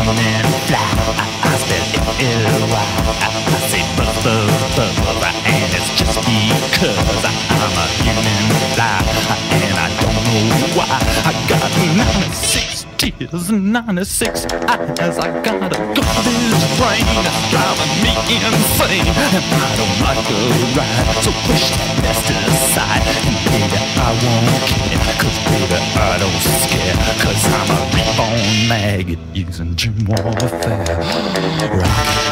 I'm a human fly, I, I say and it's just because I'm a human fly, and I don't know why. I got 96 tears and 96 eyes. I got a garbage brain. That's driving me insane, and I don't like a ride. So push that mess maggot using gym warfare. Rock.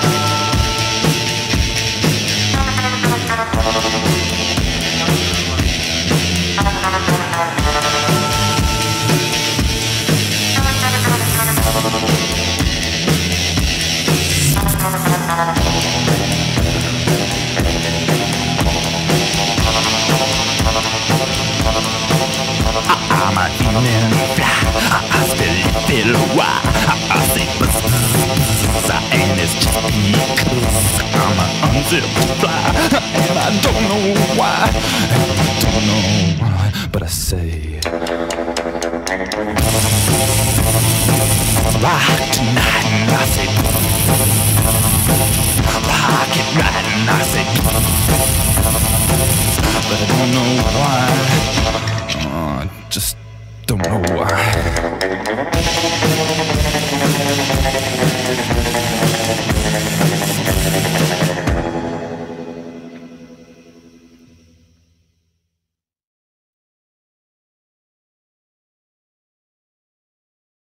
I'm a fly. I, I spell feel why. I, I say buzz, buzz, and it's just because I'm an unzipped fly, and I don't know why. And I don't know why, but I say. Rock tonight, and I say. Rock it right, and I say. But I don't know why. Oh, just don't know why.